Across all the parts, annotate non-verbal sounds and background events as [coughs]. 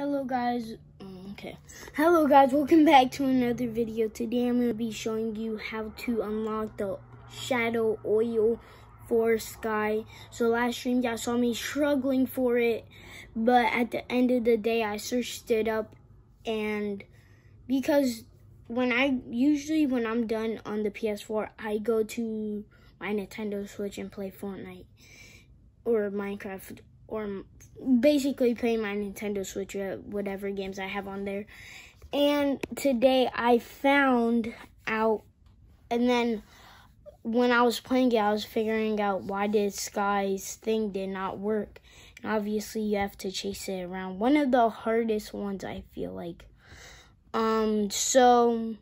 Hello guys, mm, okay. Hello guys, welcome back to another video. Today I'm going to be showing you how to unlock the Shadow Oil for Skye. So last stream y'all saw me struggling for it, but at the end of the day I searched it up and because when I, usually when I'm done on the PS4, I go to my Nintendo Switch and play Fortnite or Minecraft or basically playing my Nintendo Switch or whatever games I have on there. And today I found out, and then when I was playing it, I was figuring out why did Skye's thing did not work. And obviously, you have to chase it around. One of the hardest ones, I feel like. Um, so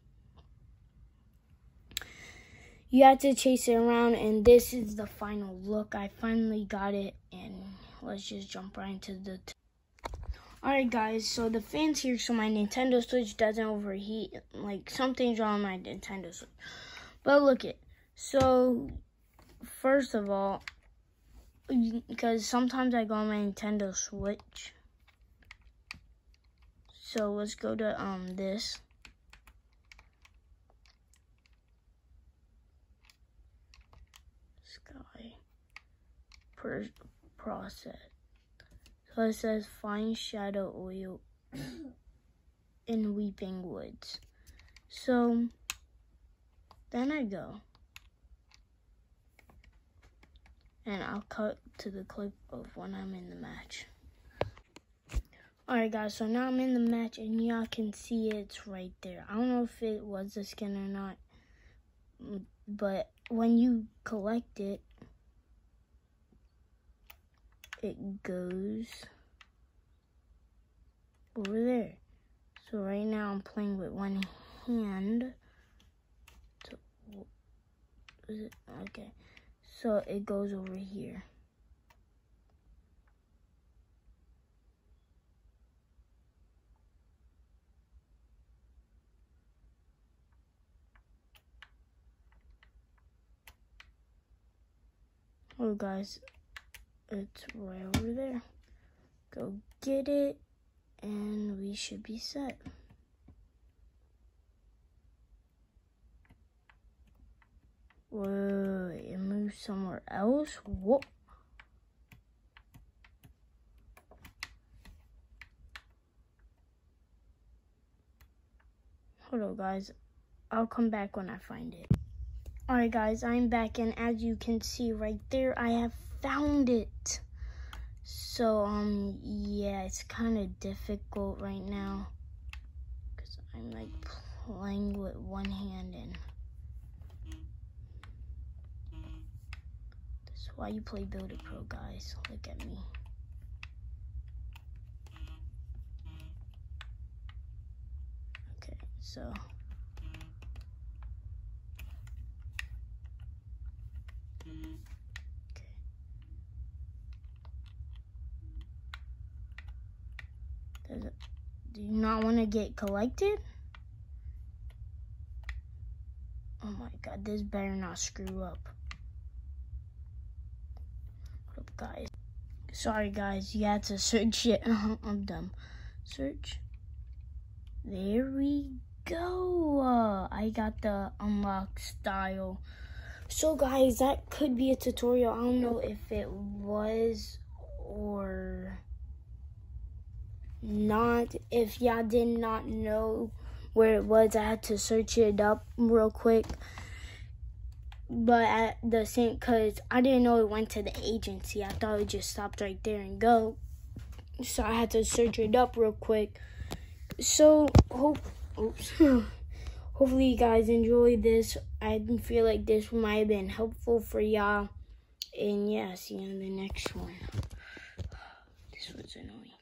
you have to chase it around, and this is the final look. I finally got it, and let's just jump right into the. Alright guys, so the fans here so my Nintendo Switch doesn't overheat. Like something's wrong with my Nintendo Switch. But look it. So first of all, because sometimes I go on my Nintendo Switch. So let's go to um this. Skye. Per process. So it says find shadow oil [coughs] in weeping woods. So then I go and I'll cut to the clip of when I'm in the match. Alright guys, so now I'm in the match and y'all can see it's right there. I don't know if it was a skin or not, but when you collect it, it goes over there. So right now I'm playing with one hand. So, it? Okay. So it goes over here. Oh guys, it's right over there. Go get it, and we should be set. Whoa, it moved somewhere else? What? Hold on, guys. I'll come back when I find it. Alright, guys, I'm back, and as you can see right there, I have found it. So, um, yeah, it's kind of difficult right now. Because I'm, like, playing with one hand and... That's why you play Build It Pro, guys. Look at me. Okay, so... Do you not want to get collected? Oh my god, this better not screw up. Up, guys? Sorry, guys, you had to search it. [laughs] I'm dumb. Search. There we go. Uh, I got the unlock style. So, guys, that could be a tutorial. I don't know if it was or not if y'all did not know where it was i had to search it up real quick. But at the same because i didn't know it went to the agency. I thought it just stopped right there and go. So i had to search it up real quick. So hope oops. [laughs] Hopefully you guys enjoyed this. I feel like this might have been helpful for y'all. And yeah see you in the next one. [sighs] This was annoying